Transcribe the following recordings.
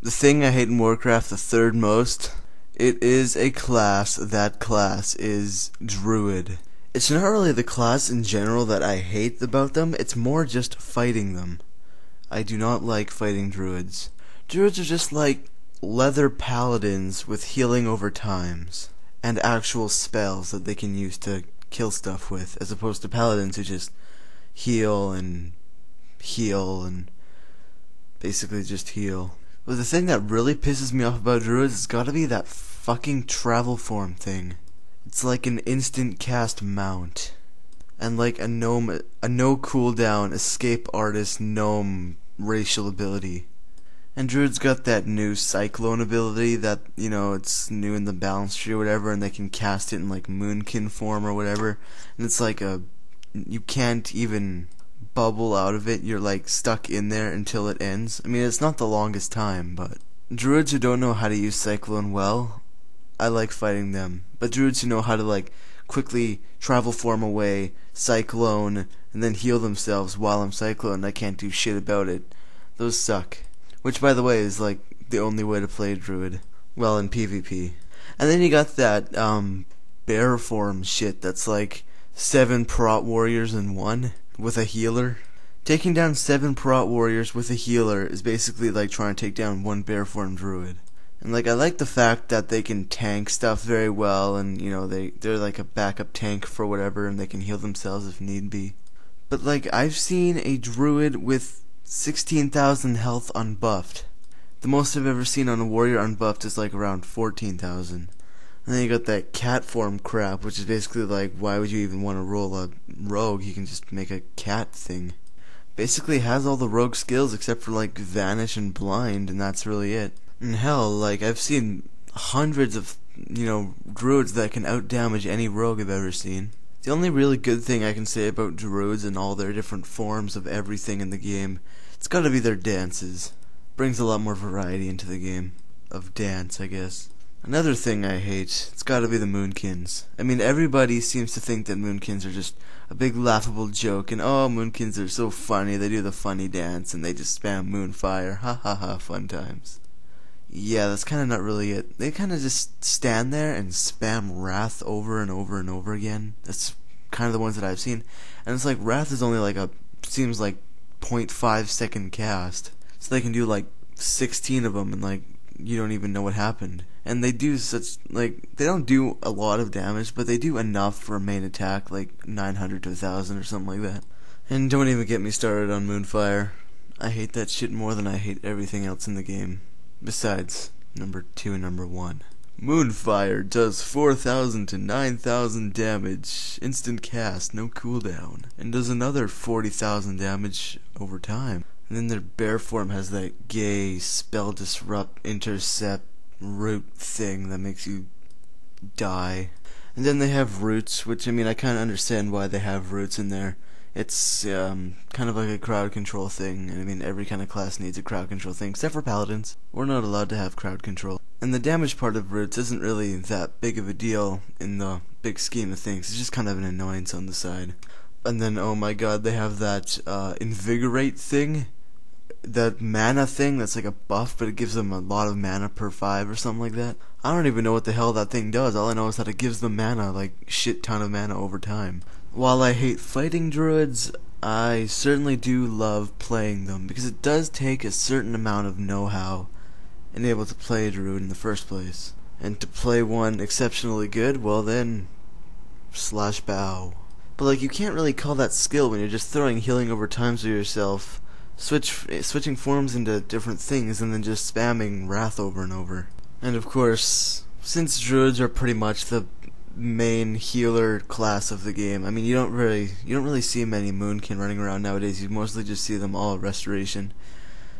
the thing I hate in Warcraft the third most, it is a class, that class is Druid. It's not really the class in general that I hate about them, it's more just fighting them. I do not like fighting Druids. Druids are just like leather paladins with healing over times and actual spells that they can use to kill stuff with, as opposed to paladins who just heal and heal and basically just heal. But the thing that really pisses me off about druids has got to be that fucking travel form thing. It's like an instant cast mount. And like a gnome, a no cooldown escape artist gnome racial ability. And Druid's got that new Cyclone ability that, you know, it's new in the balance tree or whatever, and they can cast it in like Moonkin form or whatever. And it's like a. You can't even bubble out of it. You're like stuck in there until it ends. I mean, it's not the longest time, but. Druids who don't know how to use Cyclone well, I like fighting them. But Druids who know how to like quickly travel form away, Cyclone, and then heal themselves while I'm Cyclone, I can't do shit about it. Those suck. Which, by the way, is like the only way to play Druid. Well, in PvP. And then you got that um, bear form shit that's like seven Prot warriors in one with a healer. Taking down seven Prot warriors with a healer is basically like trying to take down one bear form druid. And like I like the fact that they can tank stuff very well and you know they they're like a backup tank for whatever and they can heal themselves if need be. But like I've seen a druid with 16,000 health unbuffed. The most I've ever seen on a warrior unbuffed is like around 14,000. And then you got that cat form crap, which is basically like, why would you even want to roll a rogue? You can just make a cat thing. Basically has all the rogue skills except for like vanish and blind, and that's really it. And hell, like I've seen hundreds of you know druids that can outdamage any rogue I've ever seen. The only really good thing I can say about druids and all their different forms of everything in the game, it's got to be their dances. Brings a lot more variety into the game of dance, I guess. Another thing I hate, it's gotta be the Moonkins. I mean, everybody seems to think that Moonkins are just a big laughable joke, and oh, Moonkins are so funny, they do the funny dance, and they just spam Moonfire. Ha ha ha, fun times. Yeah, that's kinda not really it. They kinda just stand there and spam Wrath over and over and over again. That's kind of the ones that I've seen. And it's like, Wrath is only like a, seems like 0.5 second cast. So they can do like 16 of them and like you don't even know what happened. And they do such like they don't do a lot of damage, but they do enough for a main attack, like 900 to a 1000 or something like that. And don't even get me started on Moonfire. I hate that shit more than I hate everything else in the game. Besides number 2 and number 1. Moonfire does 4,000 to 9,000 damage, instant cast, no cooldown, and does another 40,000 damage over time. And then their bear form has that gay spell disrupt intercept root thing that makes you die. And then they have roots, which I mean I kind of understand why they have roots in there. It's um, kind of like a crowd control thing, and I mean every kind of class needs a crowd control thing, except for paladins. We're not allowed to have crowd control. And the damage part of roots isn't really that big of a deal in the big scheme of things. It's just kind of an annoyance on the side. And then oh my god, they have that uh, invigorate thing that mana thing that's like a buff, but it gives them a lot of mana per five or something like that. I don't even know what the hell that thing does. All I know is that it gives them mana, like shit ton of mana over time. While I hate fighting druids, I certainly do love playing them because it does take a certain amount of know-how and able to play a druid in the first place. And to play one exceptionally good, well then, slash bow. But like you can't really call that skill when you're just throwing healing over times to yourself switch eh, switching forms into different things and then just spamming wrath over and over. And of course, since druids are pretty much the main healer class of the game, I mean you don't really you don't really see many moonkin running around nowadays. You mostly just see them all restoration.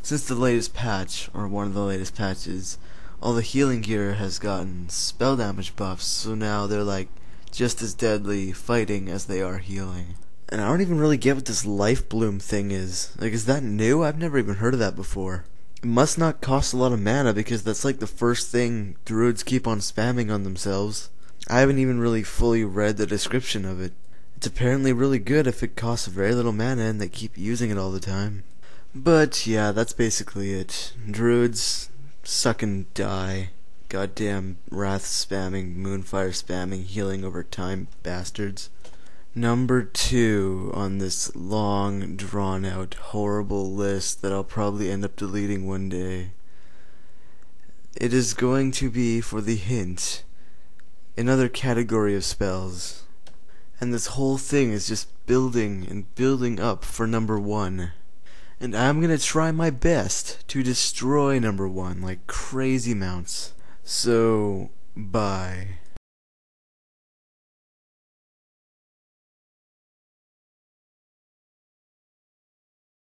Since the latest patch or one of the latest patches, all the healing gear has gotten spell damage buffs, so now they're like just as deadly fighting as they are healing. And I don't even really get what this life bloom thing is. Like, is that new? I've never even heard of that before. It must not cost a lot of mana because that's like the first thing druids keep on spamming on themselves. I haven't even really fully read the description of it. It's apparently really good if it costs very little mana and they keep using it all the time. But yeah, that's basically it. Druids, Suck and die. Goddamn wrath spamming, moonfire spamming, healing over time bastards. Number two on this long, drawn out, horrible list that I'll probably end up deleting one day. It is going to be for the hint. Another category of spells. And this whole thing is just building and building up for number one. And I'm gonna try my best to destroy number one like crazy mounts. So, bye.